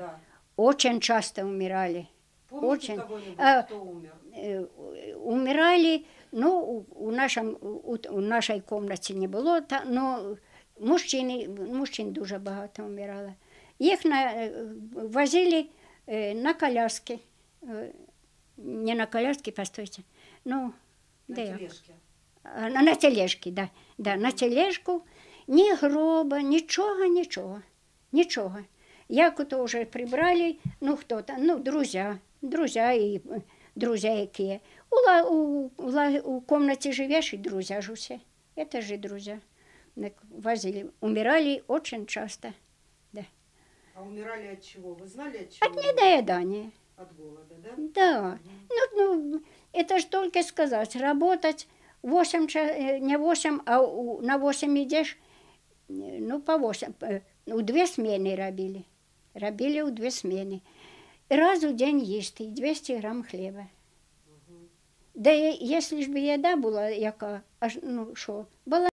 Да. Очень часто умирали. Помните Очень. кого-нибудь, А, кто умер? Э, Умирали, ну, у, у, нашем, у, у нашій комнаті не було, та, ну, мужчини, мужчин дуже багато умирало. Їх на, е, возили е, на коляски. Е, Не на коляски, постойте. Ну, На де як? тележке. А, На, на тележки, да, да, на тележку. Ні гроба, нічого, нічого. Нічого. Як ото вже прибрали, ну хто там, ну, друзі, друзі і е, друзі які. У, ла- у, у, ла- у комнаті живеш, і друзі ж усе. Это же друзья. Так Возили. Умирали очень часто. А умирали от чего? Вы знали от чего? От недоедания. От голода, да? Да. Ну, ну, это ж только сказать. Работать 8 часов, не 8, а у- на 8 идешь, э, ну, по 8. э, У две смены робили. Робили у две смены. Раз у день їсти, 200 грам хліба. Да і якщо ж би їда була яка, аж, ну що, була